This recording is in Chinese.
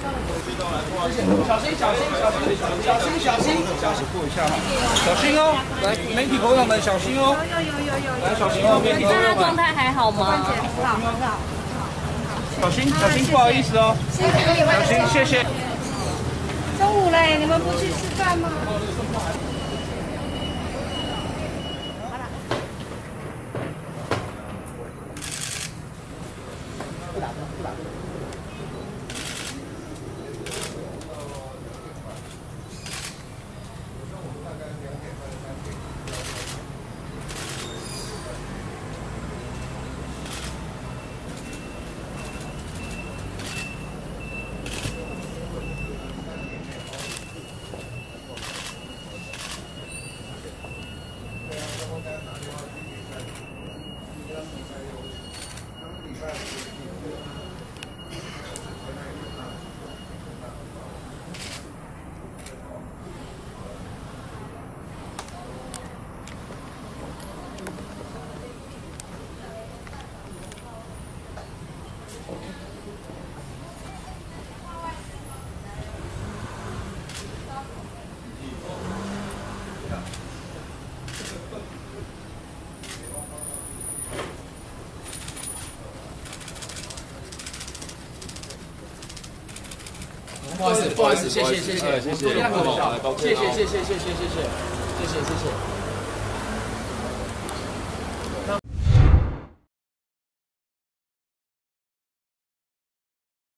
小心小心小心小心小心小心过一下哈，小心哦！来，媒体朋友们小心哦！有有有有，来小心哦！媒体朋友们，状态还好吗？好，好。小心小心，不好意思哦。辛苦你们，小心，谢谢。中午嘞，你们不去吃饭吗？不好意思，不好意思，谢谢谢谢。谢谢，谢谢谢谢谢谢谢谢谢谢谢谢谢谢。